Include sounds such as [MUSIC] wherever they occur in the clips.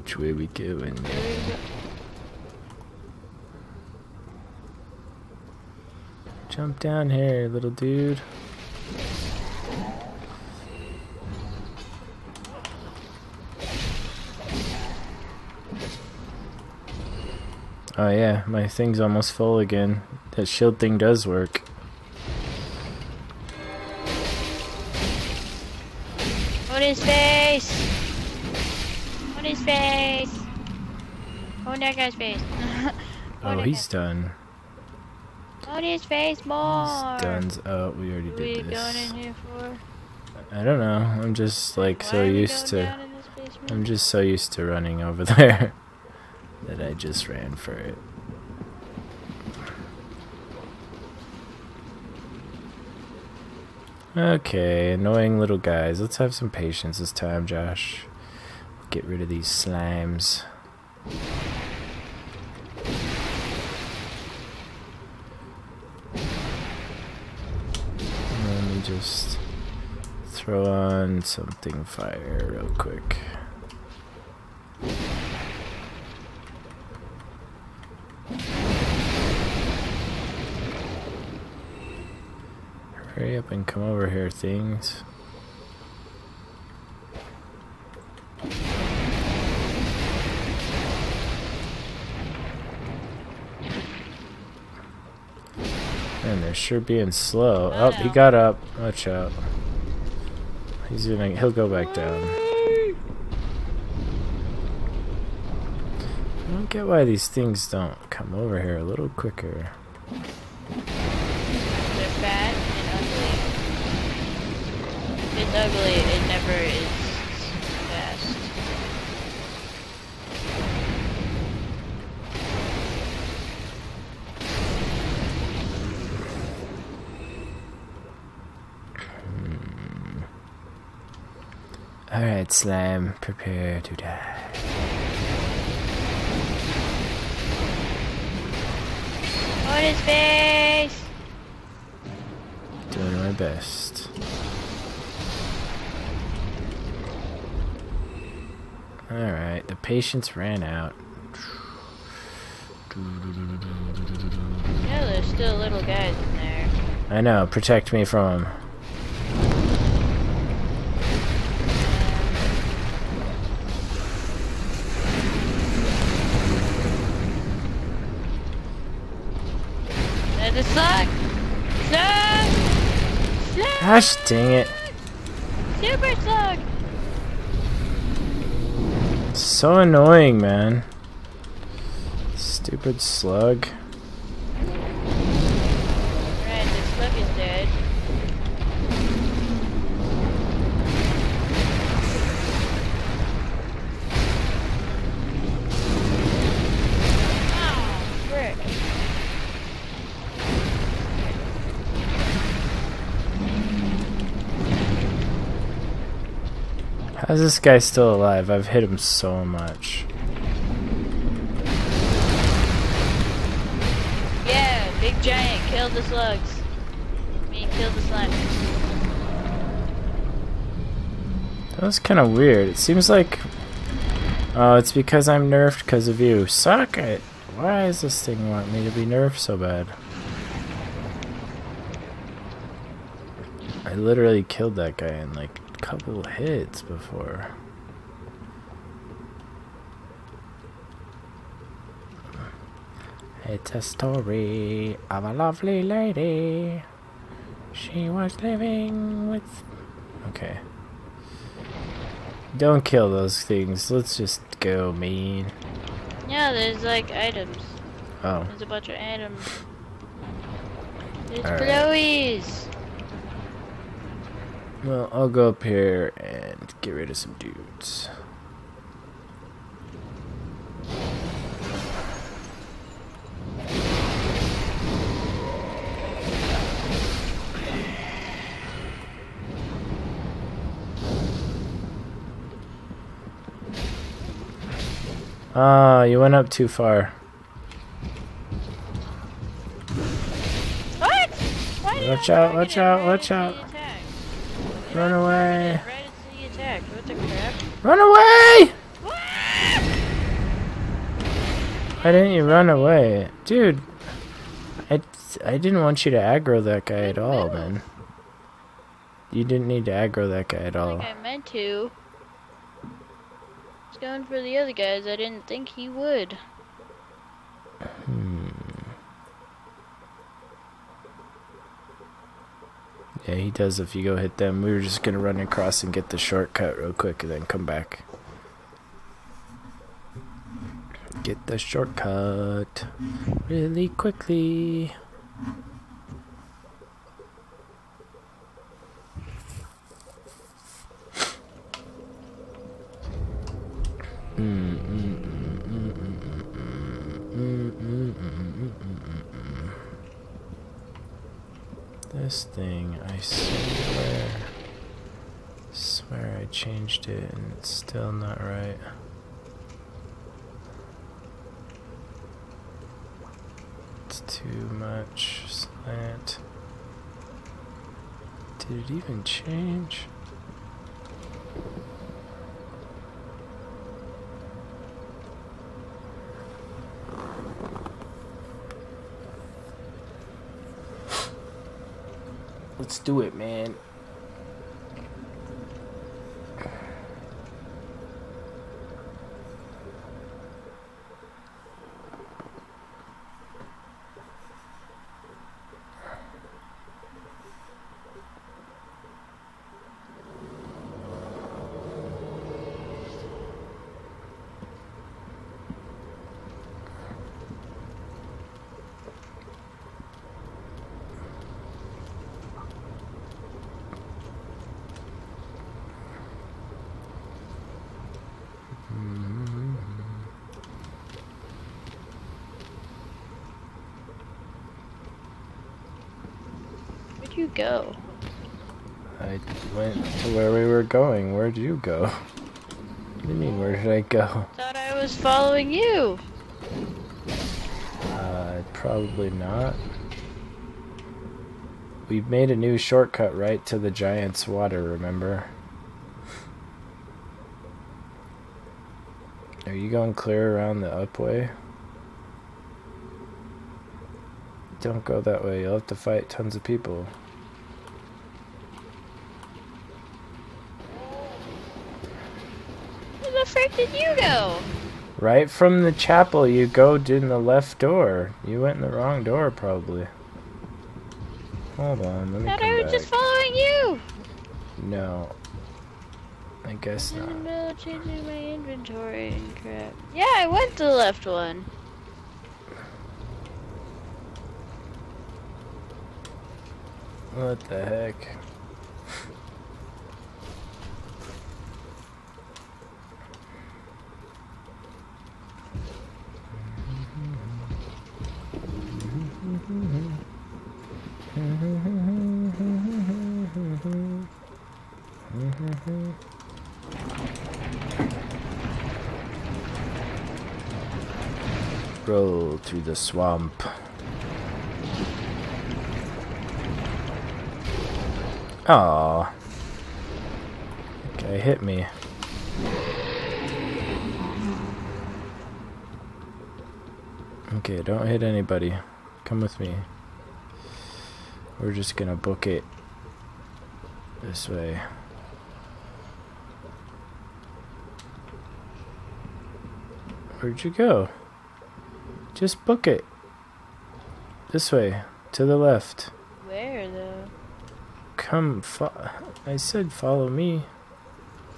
Which way we going? Uh, Jump down here, little dude. Oh yeah, my thing's almost full again. That shield thing does work. On his face! On his face! On that guy's face. Oh, that [LAUGHS] oh, oh, he's done. On his face more! He's done. Oh, we already What are you did going this. in here for? I don't know. I'm just like Why so we used to. in this basement? I'm just so used to running over [LAUGHS] there that I just ran for it. Okay, annoying little guys. Let's have some patience this time, Josh. Get rid of these slams. Let me just throw on something fire real quick. Hurry up and come over here, things. Man, they're sure being slow. Oh, he got up. Watch out. He's gonna. He'll go back down. I don't get why these things don't come over here a little quicker. They're fat and ugly. It's ugly, it never Alright, slime, prepare to die. On his face! Doing my best. Alright, the patience ran out. Yeah, there's still little guys in there. I know, protect me from him. There's a slug! Slug! Slug! Gosh dang it. Super slug! So annoying, man. Stupid slug. How's this guy still alive? I've hit him so much. Yeah, big giant, kill the slugs. I mean, kill the slime. That was kind of weird. It seems like. Oh, it's because I'm nerfed because of you. Suck it! Why does this thing want me to be nerfed so bad? I literally killed that guy in like couple hits before. It's a story of a lovely lady. She was living with. Okay. Don't kill those things. Let's just go, mean. Yeah, there's like items. Oh. There's a bunch of items. There's Alright. glowies. Well, I'll go up here and get rid of some dudes. Ah, you went up too far. What? Watch out, watch out, watch out. Run away. Right as he attacked. What the crap? Run away! Why didn't you run away? Dude, I, I didn't want you to aggro that guy at all, man. You didn't need to aggro that guy at all. think I meant to. I was going for the other guys. I didn't think he would. Hmm. Yeah, he does if you go hit them. We were just gonna run across and get the shortcut real quick and then come back. Get the shortcut really quickly. This thing, I swear, swear I changed it and it's still not right. It's too much slant. Did it even change? Let's do it, man. Where'd you go? I went to where we were going. Where'd you go? What do you mean, where did I go? Thought I was following you. Uh, probably not. We made a new shortcut right to the Giant's Water, remember? Are you going clear around the upway? Don't go that way, you'll have to fight tons of people. Where the frick did you go? Right from the chapel, you go in the left door. You went in the wrong door, probably. Hold on, let me Thought I was back. just following you. No. I guess the not. of changing my inventory and crap. Yeah, I went to the left one. What the heck? Roll through the swamp. Aw. Okay, hit me. Okay, don't hit anybody. Come with me. We're just gonna book it this way. Where'd you go? Just book it. This way, to the left. Come, I said follow me.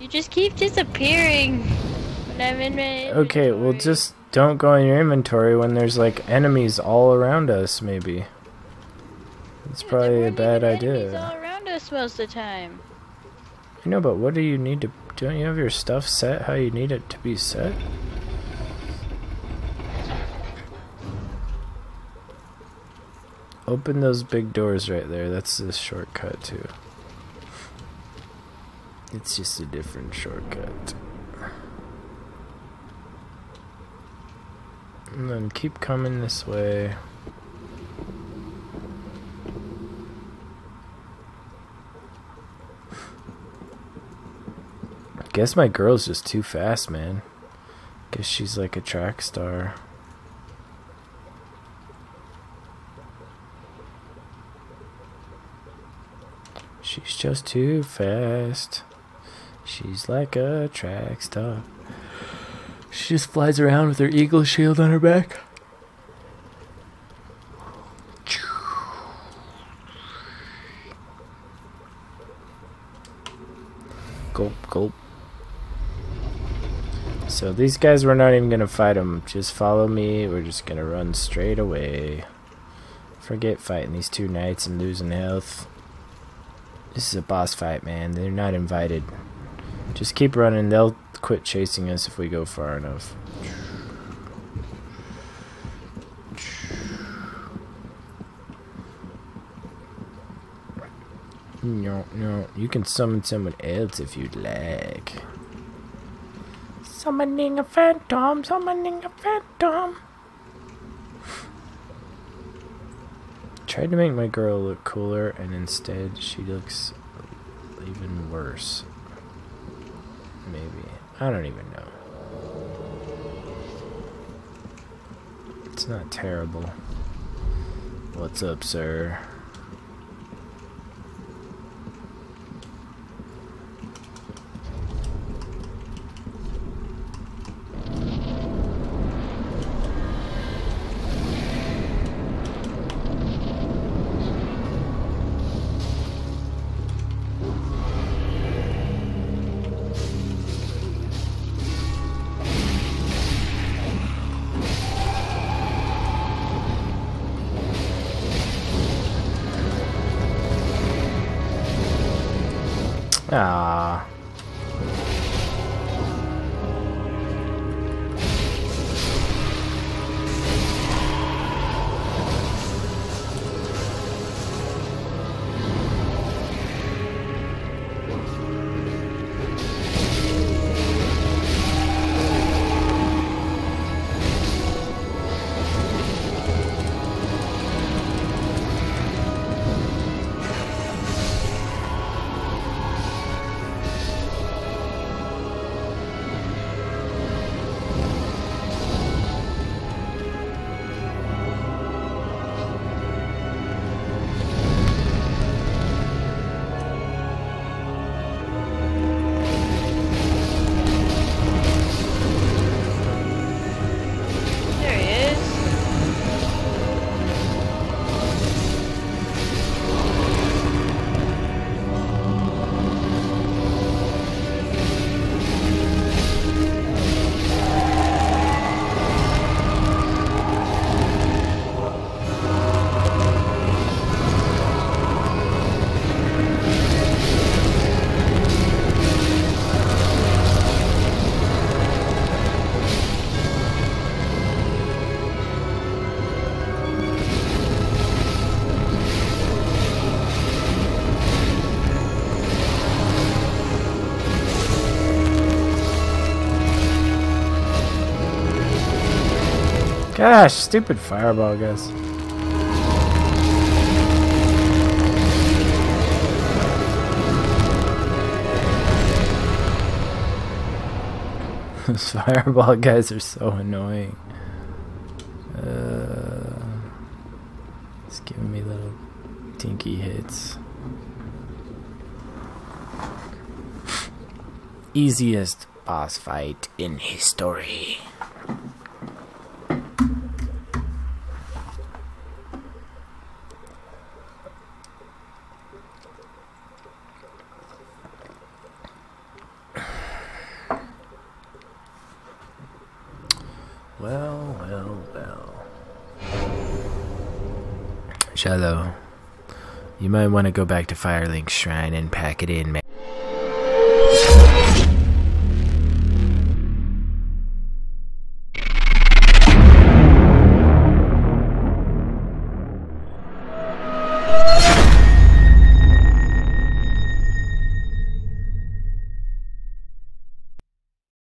You just keep disappearing when I'm in my Okay, well just don't go in your inventory when there's like enemies all around us, maybe. It's Yeah, probably a bad even enemies idea. all around us most of the time. I know, but what do you need to... Don't you have your stuff set how you need it to be set? Open those big doors right there. That's the shortcut, too. It's just a different shortcut. And then keep coming this way. I Guess my girl's just too fast, man. Guess she's like a track star. She's just too fast. She's like a track star. She just flies around with her eagle shield on her back. Gulp, gulp. So these guys, we're not even gonna fight them. Just follow me. We're just gonna run straight away. Forget fighting these two knights and losing health. This is a boss fight, man. They're not invited. Just keep running. They'll quit chasing us if we go far enough. No, no. You can summon someone else if you'd like. Summoning a phantom, summoning a phantom. Tried to make my girl look cooler, and instead she looks even worse. Maybe. I don't even know. It's not terrible. What's up, sir? Ah. Gosh, stupid fireball, guys. Those [LAUGHS] fireball guys are so annoying. Uh, it's giving me little dinky hits. [LAUGHS] Easiest boss fight in history. Shilo, you might want to go back to Firelink's shrine and pack it in, man.